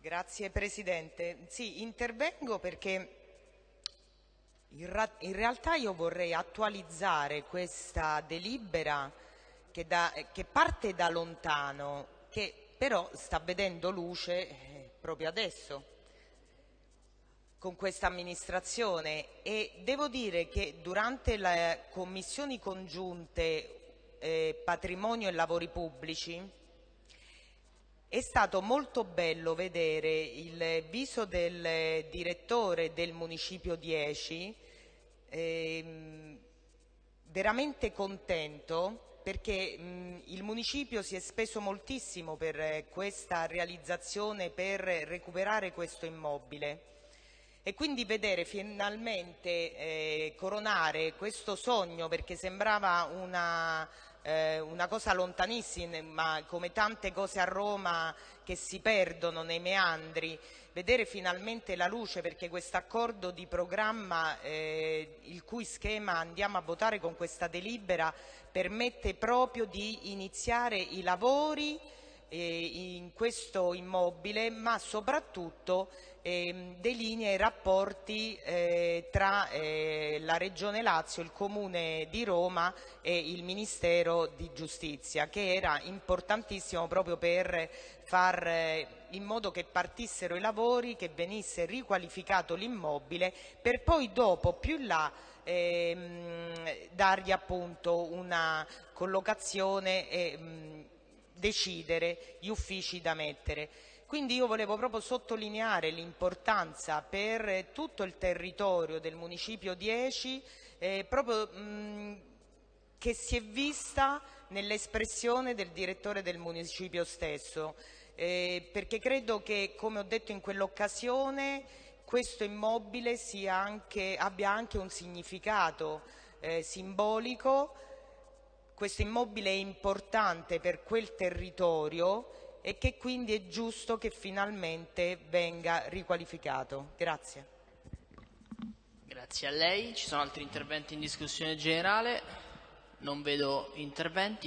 Grazie Presidente. Sì, intervengo perché in, realtà io vorrei attualizzare questa delibera che, da, che parte da lontano, che però sta vedendo luce eh, proprio adesso con questa amministrazione e devo dire che durante le commissioni congiunte eh, patrimonio e lavori pubblici è stato molto bello vedere il viso del direttore del Municipio 10, ehm, veramente contento perché mh, il Municipio si è speso moltissimo per questa realizzazione, per recuperare questo immobile e quindi vedere finalmente eh, coronare questo sogno perché sembrava una eh, una cosa lontanissima, come tante cose a Roma che si perdono nei meandri, vedere finalmente la luce perché questo accordo di programma, eh, il cui schema andiamo a votare con questa delibera, permette proprio di iniziare i lavori in questo immobile, ma soprattutto eh, delinea i rapporti eh, tra eh, la Regione Lazio, il Comune di Roma e il Ministero di Giustizia, che era importantissimo proprio per far eh, in modo che partissero i lavori, che venisse riqualificato l'immobile, per poi dopo, più in là, ehm, dargli appunto una collocazione e mh, decidere gli uffici da mettere. Quindi io volevo proprio sottolineare l'importanza per tutto il territorio del Municipio 10 eh, proprio mh, che si è vista nell'espressione del direttore del Municipio stesso, eh, perché credo che, come ho detto in quell'occasione, questo immobile anche, abbia anche un significato eh, simbolico, questo immobile è importante per quel territorio e che quindi è giusto che finalmente venga riqualificato. Grazie. Grazie a lei. Ci sono altri interventi in discussione generale? Non vedo interventi.